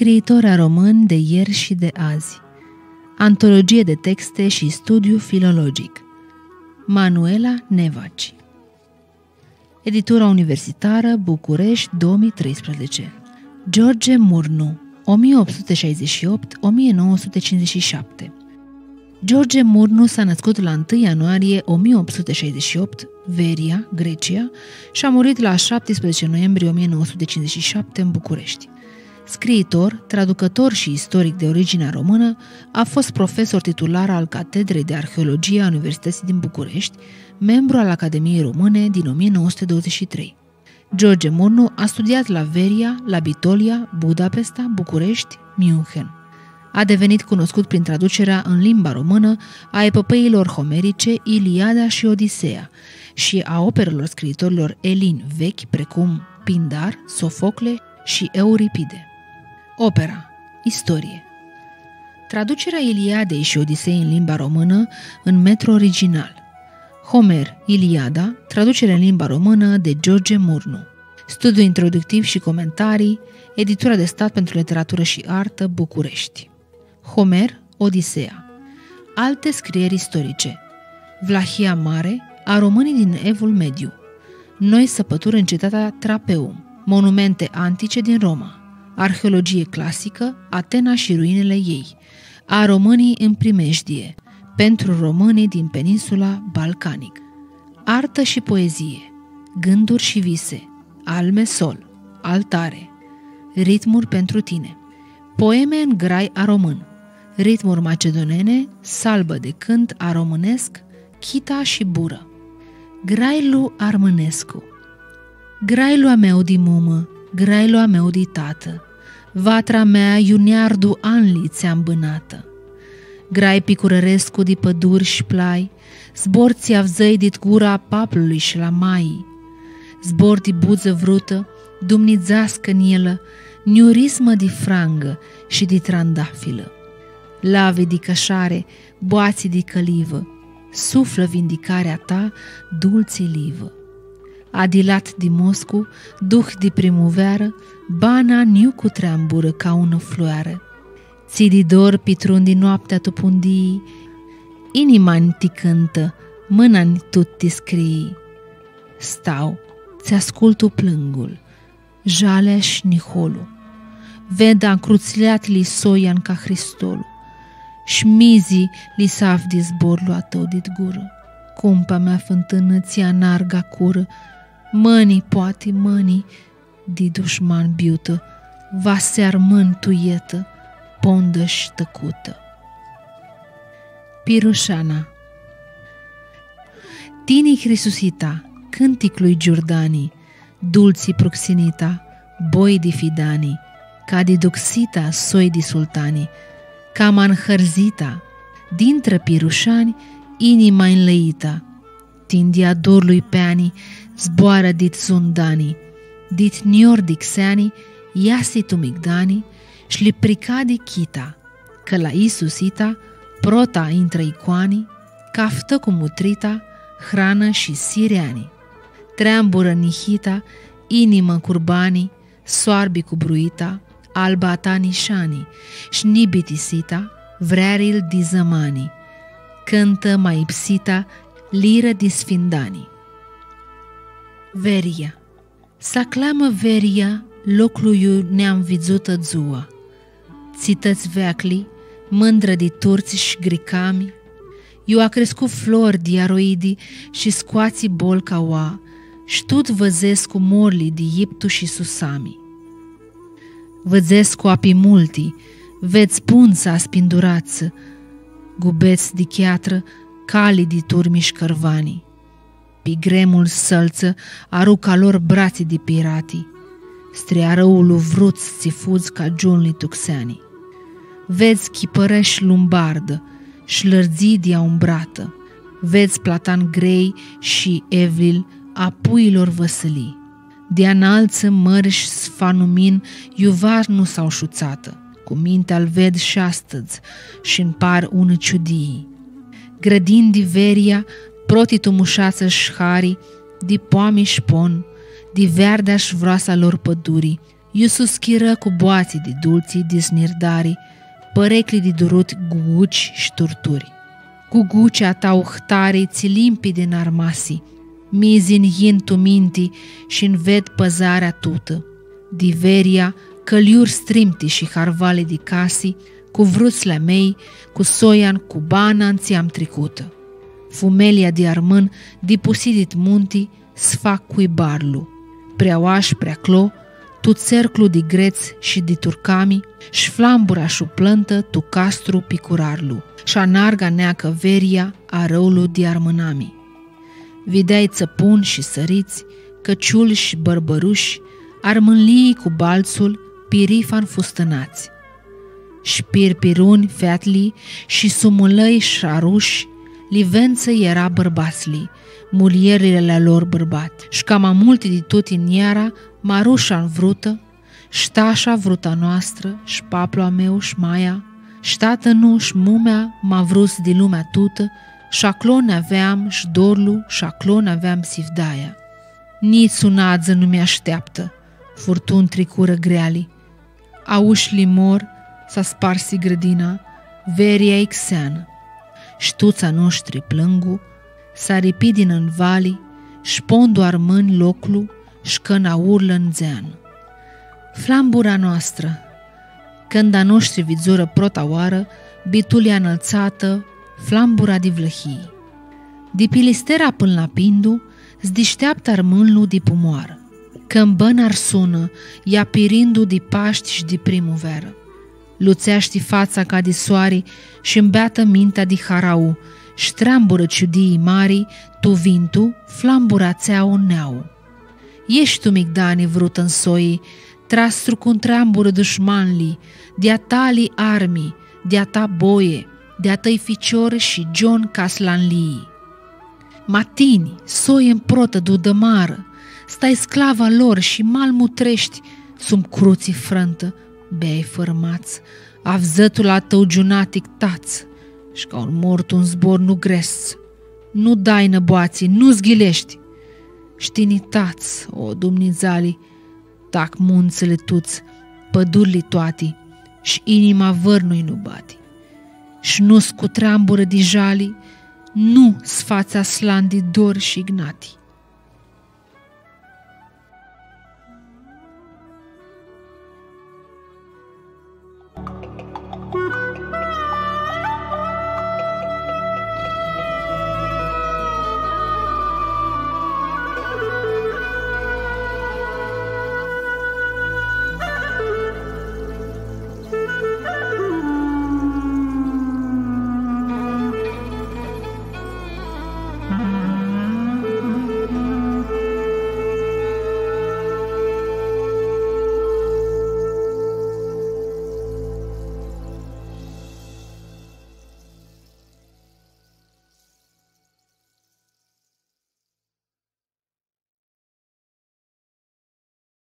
Scriitora român de ieri și de azi. Antologie de texte și studiu filologic. Manuela Nevaci. Editura universitară București 2013 George Murnu 1868-1957 George Murnu s-a născut la 1 ianuarie 1868, Veria, Grecia, și a murit la 17 noiembrie 1957 în București. Scriitor, traducător și istoric de origine română, a fost profesor titular al Catedrei de Arheologie a Universității din București, membru al Academiei Române din 1923. George Murnu a studiat la Veria, la Bitolia, Budapesta, București, München. A devenit cunoscut prin traducerea în limba română a epopeilor homerice Iliada și Odiseea și a operelor scriitorilor elini vechi precum Pindar, Sofocle și Euripide. Opera. Istorie. Traducerea Iliadei și Odisei în limba română în metru original. Homer, Iliada, traducere în limba română de George Murnu. Studiu introductiv și comentarii, Editura de stat pentru literatură și artă, București. Homer, Odiseea. Alte scrieri istorice. Vlahia Mare, a românii din Evul Mediu. Noi săpături în cetatea Trapeum. Monumente antice din Roma arheologie clasică, Atena și ruinele ei, a românii în primejdie, pentru românii din peninsula balcanic. Artă și poezie, gânduri și vise, alme sol, altare, ritmuri pentru tine, poeme în grai a român, ritmuri macedonene, salbă de cânt a românesc, chita și bură. Grailu Armânescu Grailu a meu di mumă, grailu a meu di tată, Vatra mea iuniardu anli ți-am bânată. Grai picurărescu di păduri și plai, Zbor ți dit gura paplului și la mai. Zbor di buză vrută, dumnizească în elă, Niurismă di frangă și di trandafilă. Lave di cășare, boații di călivă, Suflă vindicarea ta, dulții livă. Adilat di Moscu, duh di primăvară, Bana niu cu treambură ca ună floare. Ți di dor pitrundi noaptea tu pundii, inima ti cântă, mâna tu ti scrii. Stau, ți ascultu plângul, jalea și niholu. Veda încruțleat li soian ca Hristolu. Șmizii li saf di zborlu a tău dit gură. Cumpa mea fântână ți-a narga cură, Mâni, poate, mâni, di dușman biută, va ser mântuietă, pondă și tăcută. Pirușana Tini Hrisusita, cântic lui Giordani, dulci proxinita, boi di fidani, ca di duxita soi di sultani, ca manhărzita, dintre pirușani, inima înleita, tindia dorului peani, zboară dit zundani, dit niordic seani, iasi tu migdani, li pricadi chita, că la Isusita, prota intră icoani, caftă cu mutrita, hrană și sireani. Treambură nihita, inimă curbani, soarbi cu bruita, alba ta nișani, șnibitisita, vrearil di zămani, cântă mai ipsita, liră di sfindani. Veria Saclamă veria locului ne-am vizută zua. Țități veacli, mândră de turți și gricami, eu a crescut flori de aroidi și scoații bol ca oa, și tot văzesc cu morli de Iptu și Susami. Văzesc cu api multi, veți punța spindurață, gubeți de chiatră, cali de turmi și șcărvanii. Pigremul sălță aruca lor brații de pirati. Striarăul vrut țifuți ca John Tuxani. Vezi chipăreș lumbardă, șlărzidia umbrată, vezi platan grei și evil a puilor văsălii. De înalță mărși sfanumin, iuvar nu s-au șuțată, cu minte al ved și astăzi și în par ună ciudii. Grădin veria, protitu mușață șhari, di poami șpon, di verdea-și vroasa lor pădurii, Iusus chiră cu boații de dulții, de snirdarii, părecli de durut guguci și turturi. Gugucea ta uhtarii ți limpide în armasii, mizin yin tu minti și în ved păzarea tută. Diveria, căliuri strimti și harvale de casi, cu vruțle mei, cu soian, cu bana ți-am tricută. Fumelia de armân, dipusidit munti, sfac cui barlu. Preaoaș, clo, tu cerclu de greț și de turcami, și șflambura și plântă tu castru picurarlu, și anarga neacă veria a răulu de armânami. Videai țăpuni și săriți, căciulși și bărbăruși, armânlii cu balțul, pirifan fustănați. Șpirpiruni featli și sumulăi șaruși, livență era bărbasli, mulierile lor bărbat. Și cam multe de tot în iara, marușa în vrută, ștașa vruta noastră, și paploa meu și maia, și ștată nu și mumea m-a vrut din lumea tută, și șaclon aveam și dorlu, și șaclon aveam sivdaia. Nici sunadză nu mi-așteaptă, furtun tricură greali. Auși limor, s-a sparsi grădina, veria ixeană. Ștuța noștri plângu, s-a ripit din în vali, șpondu armân loclu, șcăna urlă în zean. Flambura noastră, când a noștri vizură prota oară, bitulia înălțată, flambura de vlăhii. De pilistera până la pindu, zdișteaptă armânlu de pumoară. Când bănar sună, ia pirindu de paști și de primăveră. Luțeaști fața ca de soare și îmbeată mintea de harau, ștrambură ciudii mari, tu vintu, flambura țeau neau. Ești tu, migdani, vrut în soi, trastru cu întreambură dușmanli, de-a tali armi, de-a ta boie, de-a tăi ficior și John Caslanlii. Matini, soi în protă dudămară, stai sclava lor și mal mutrești, sum cruții frântă, bei fărmaț, avzătul la tău giunatic taț, și ca un mort un zbor nu gres, nu dai năboații, nu zghilești, știnitați, o dumnizali, tac munțele tuți, pădurile toate, și inima vărnui nu bati. Și nu scutreambură de jali, nu sfața slandi dor și ignati.